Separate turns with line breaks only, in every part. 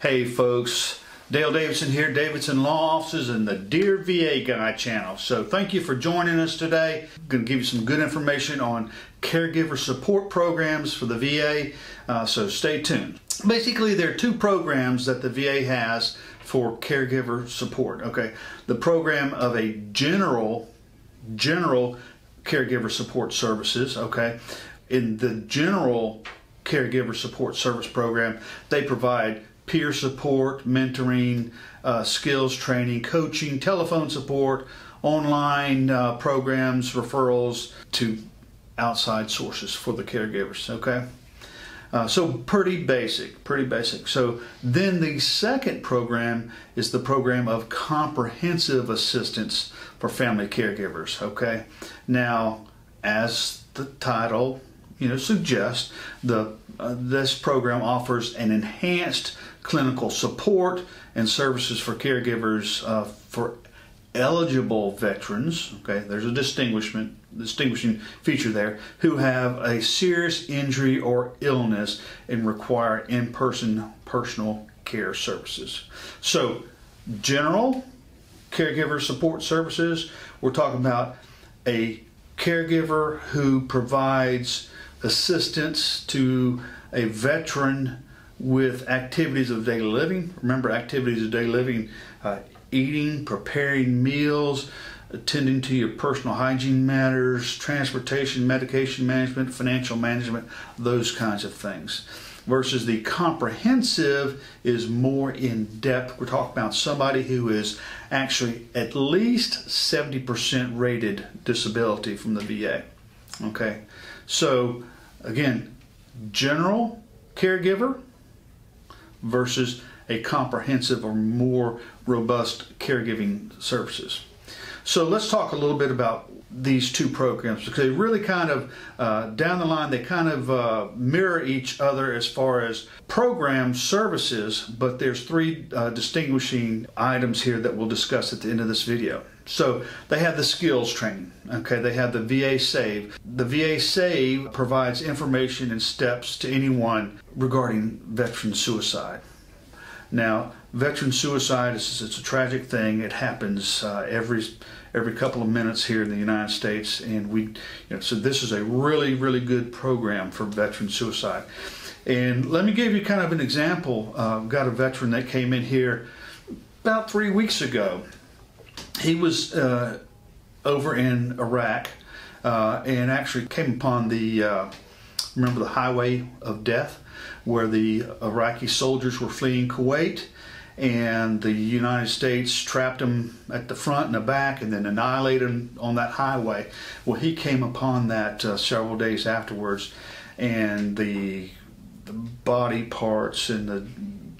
Hey folks, Dale Davidson here, Davidson Law Offices and the Dear VA Guy channel. So thank you for joining us today. I'm going to give you some good information on caregiver support programs for the VA, uh, so stay tuned. Basically, there are two programs that the VA has for caregiver support. Okay, the program of a general, general caregiver support services. Okay, in the general caregiver support service program, they provide peer support, mentoring, uh, skills training, coaching, telephone support, online uh, programs, referrals to outside sources for the caregivers. Okay. Uh, so pretty basic, pretty basic. So then the second program is the program of comprehensive assistance for family caregivers. Okay. Now, as the title you know suggests, the uh, this program offers an enhanced clinical support and services for caregivers uh, for eligible veterans. Okay, there's a distinguishment, distinguishing feature there, who have a serious injury or illness and require in-person personal care services. So, general caregiver support services. We're talking about a caregiver who provides assistance to a veteran with activities of daily living. Remember, activities of daily living, uh, eating, preparing meals, attending to your personal hygiene matters, transportation, medication management, financial management, those kinds of things. Versus the comprehensive is more in depth. We're talking about somebody who is actually at least 70% rated disability from the VA. Okay, so again, general caregiver versus a comprehensive or more robust caregiving services. So let's talk a little bit about these two programs because they really kind of uh, down the line they kind of uh, mirror each other as far as program services but there's three uh, distinguishing items here that we'll discuss at the end of this video so they have the skills training okay they have the va save the va save provides information and steps to anyone regarding veteran suicide now, veteran suicide is it's a tragic thing. It happens uh, every every couple of minutes here in the United States, and we, you know, so this is a really really good program for veteran suicide. And let me give you kind of an example. Uh, I've got a veteran that came in here about three weeks ago. He was uh, over in Iraq uh, and actually came upon the uh, remember the highway of death where the Iraqi soldiers were fleeing Kuwait and the United States trapped them at the front and the back and then annihilated them on that highway. Well, he came upon that uh, several days afterwards and the, the body parts and the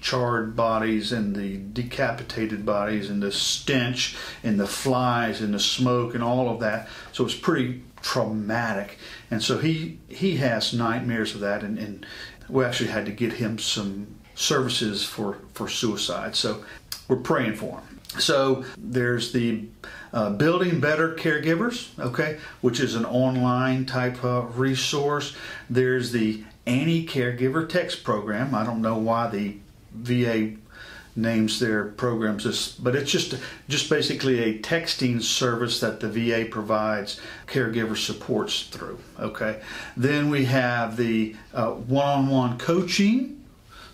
charred bodies and the decapitated bodies and the stench and the flies and the smoke and all of that. So it's pretty traumatic. And so he he has nightmares of that and, and we actually had to get him some services for, for suicide. So we're praying for him. So there's the uh, Building Better Caregivers, okay, which is an online type of resource. There's the Annie Caregiver Text Program. I don't know why the VA names their programs but it's just just basically a texting service that the VA provides caregiver supports through. Okay, then we have the uh, one-on-one coaching,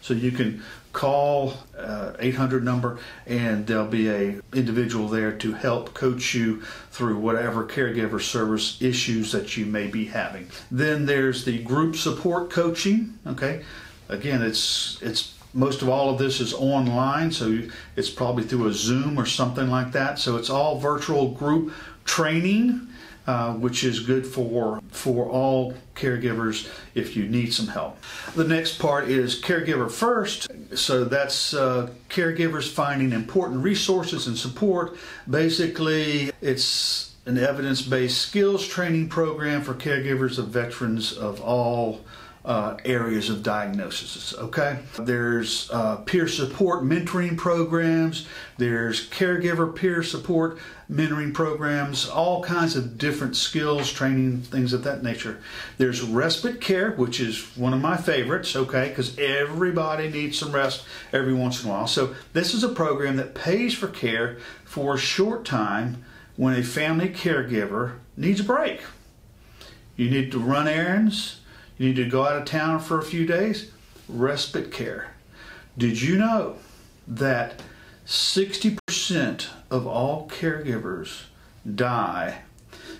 so you can call uh, 800 number and there'll be a individual there to help coach you through whatever caregiver service issues that you may be having. Then there's the group support coaching okay? Again it's it's most of all of this is online, so it's probably through a Zoom or something like that. So it's all virtual group training, uh, which is good for for all caregivers if you need some help. The next part is caregiver first. So that's uh, caregivers finding important resources and support. Basically, it's an evidence-based skills training program for caregivers of veterans of all uh, areas of diagnosis. Okay, there's uh, peer support mentoring programs, there's caregiver peer support mentoring programs, all kinds of different skills, training, things of that nature. There's respite care, which is one of my favorites. Okay, because everybody needs some rest every once in a while. So this is a program that pays for care for a short time when a family caregiver needs a break. You need to run errands you need to go out of town for a few days? Respite care. Did you know that 60% of all caregivers die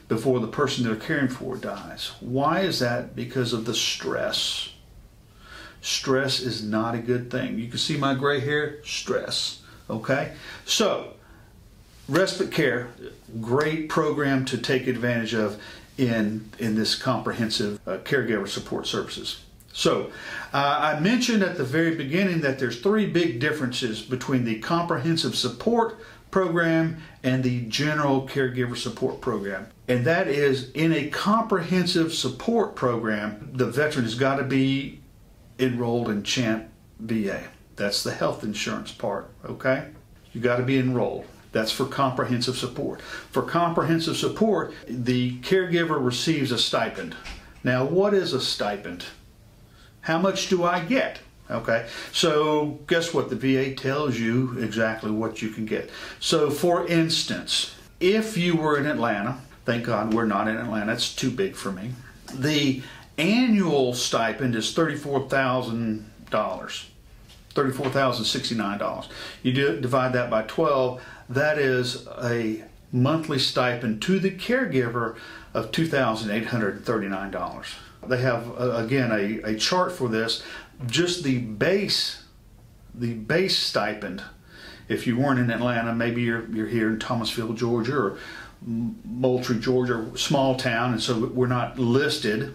before the person they're caring for dies? Why is that? Because of the stress. Stress is not a good thing. You can see my gray hair? Stress. Okay? So, respite care, great program to take advantage of in, in this comprehensive uh, caregiver support services. So, uh, I mentioned at the very beginning that there's three big differences between the comprehensive support program and the general caregiver support program. And that is in a comprehensive support program, the veteran has got to be enrolled in CHAMP VA. That's the health insurance part, okay? You got to be enrolled. That's for comprehensive support. For comprehensive support, the caregiver receives a stipend. Now, what is a stipend? How much do I get? Okay, so guess what? The VA tells you exactly what you can get. So, for instance, if you were in Atlanta, thank God we're not in Atlanta, it's too big for me. The annual stipend is $34,000. $34,069. You do, divide that by 12, that is a monthly stipend to the caregiver of $2,839. They have, uh, again, a, a chart for this. Just the base, the base stipend, if you weren't in Atlanta, maybe you're, you're here in Thomasville, Georgia, or Moultrie, Georgia, small town, and so we're not listed.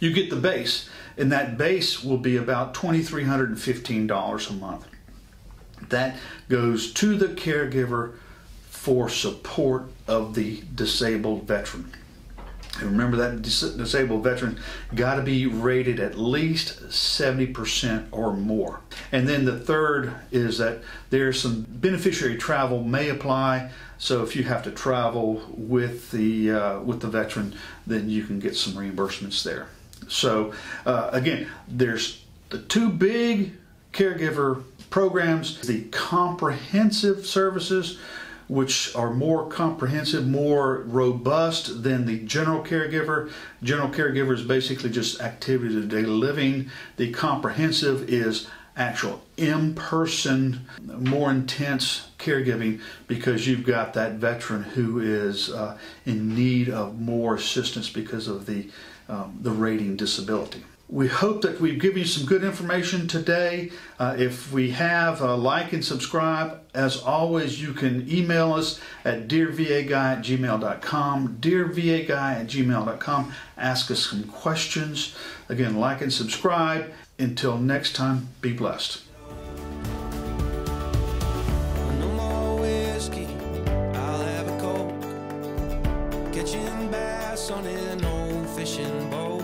You get the base, and that base will be about $2,315 a month that goes to the caregiver for support of the disabled veteran. And remember that disabled veteran got to be rated at least 70% or more. And then the third is that there's some beneficiary travel may apply. So if you have to travel with the uh, with the veteran, then you can get some reimbursements there. So uh, again, there's the two big caregiver programs, the comprehensive services, which are more comprehensive, more robust than the general caregiver. General caregiver is basically just activities of daily living. The comprehensive is actual in person, more intense caregiving because you've got that veteran who is uh, in need of more assistance because of the, um, the rating disability. We hope that we've given you some good information today. Uh, if we have, uh, like and subscribe. As always, you can email us at dearvaguy at gmail.com, dearvaguy at gmail.com. Ask us some questions. Again, like and subscribe. Until next time, be blessed. Fishing boat.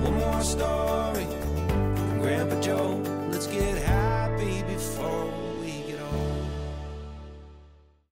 One more story from Grandpa Joe.